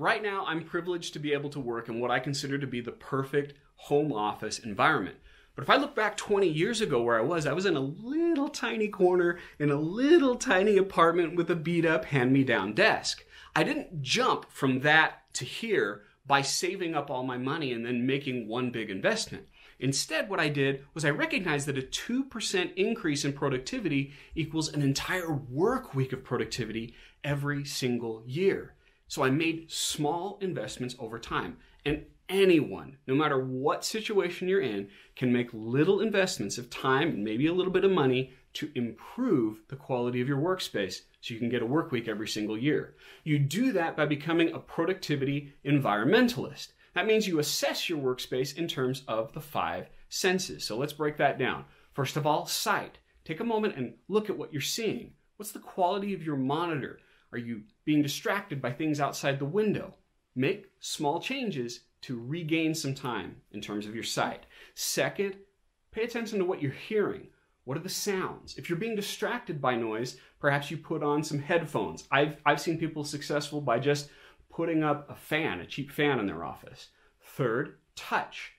Right now, I'm privileged to be able to work in what I consider to be the perfect home office environment. But if I look back 20 years ago where I was, I was in a little tiny corner in a little tiny apartment with a beat up hand me down desk. I didn't jump from that to here by saving up all my money and then making one big investment. Instead, what I did was I recognized that a 2% increase in productivity equals an entire work week of productivity every single year. So I made small investments over time. And anyone, no matter what situation you're in, can make little investments of time and maybe a little bit of money to improve the quality of your workspace so you can get a work week every single year. You do that by becoming a productivity environmentalist. That means you assess your workspace in terms of the five senses. So let's break that down. First of all, sight. Take a moment and look at what you're seeing. What's the quality of your monitor? Are you being distracted by things outside the window? Make small changes to regain some time in terms of your sight. Second, pay attention to what you're hearing. What are the sounds? If you're being distracted by noise, perhaps you put on some headphones. I've, I've seen people successful by just putting up a fan, a cheap fan in their office. Third, touch.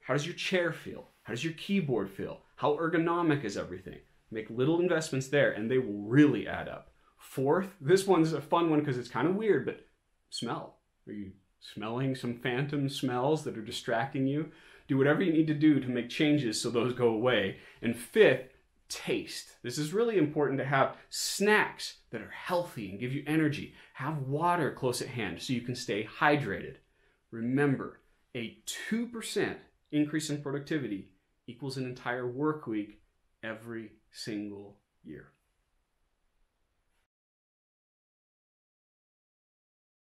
How does your chair feel? How does your keyboard feel? How ergonomic is everything? Make little investments there and they will really add up. Fourth, this one's a fun one because it's kind of weird, but smell. Are you smelling some phantom smells that are distracting you? Do whatever you need to do to make changes so those go away. And fifth, taste. This is really important to have snacks that are healthy and give you energy. Have water close at hand so you can stay hydrated. Remember, a 2% increase in productivity equals an entire work week every single year.